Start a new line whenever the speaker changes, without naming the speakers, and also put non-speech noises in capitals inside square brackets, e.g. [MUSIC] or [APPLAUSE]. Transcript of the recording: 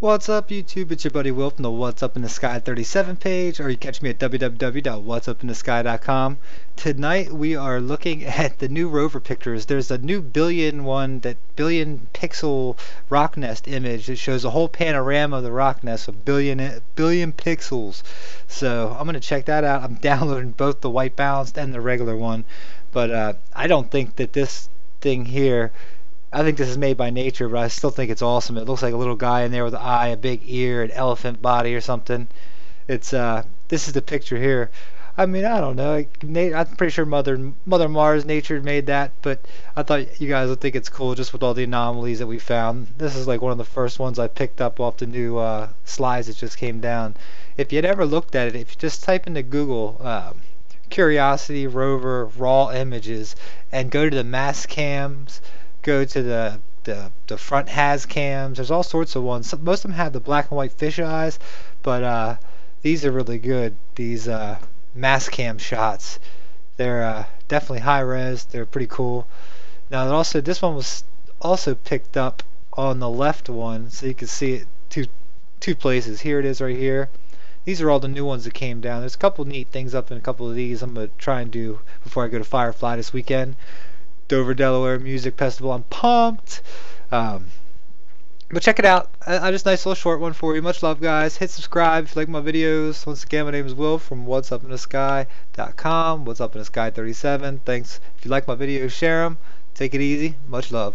What's up YouTube? It's your buddy Will from the What's Up in the Sky 37 page or you catch me at www.whatsupinthesky.com. Tonight we are looking [LAUGHS] at the new rover pictures. There's a new billion one, that billion pixel Rocknest image that shows a whole panorama of the Rocknest, a billion billion pixels. So I'm going to check that out. I'm [LAUGHS] downloading both the white balanced and the regular one. But uh, I don't think that this thing here I think this is made by nature, but I still think it's awesome. It looks like a little guy in there with an eye, a big ear, an elephant body or something. It's uh, this is the picture here. I mean, I don't know. I'm pretty sure Mother Mother Mars Nature made that, but I thought you guys would think it's cool just with all the anomalies that we found. This is like one of the first ones I picked up off the new uh, slides that just came down. If you'd ever looked at it, if you just type into Google um, Curiosity rover raw images and go to the Mastcams go to the the, the front Hazcams. There's all sorts of ones. Most of them have the black and white fish eyes, but uh, these are really good. These uh, Mastcam shots. They're uh, definitely high res. They're pretty cool. Now, also this one was also picked up on the left one, so you can see it two two places. Here it is right here. These are all the new ones that came down. There's a couple neat things up in a couple of these I'm to try and do before I go to Firefly this weekend. Dover, Delaware Music Festival. I'm pumped. Um, but check it out. I, I just nice little short one for you. Much love, guys. Hit subscribe if you like my videos. Once again, my name is Will from What's Up in the Sky.com. What's Up in the Sky 37. Thanks. If you like my videos, share them. Take it easy. Much love.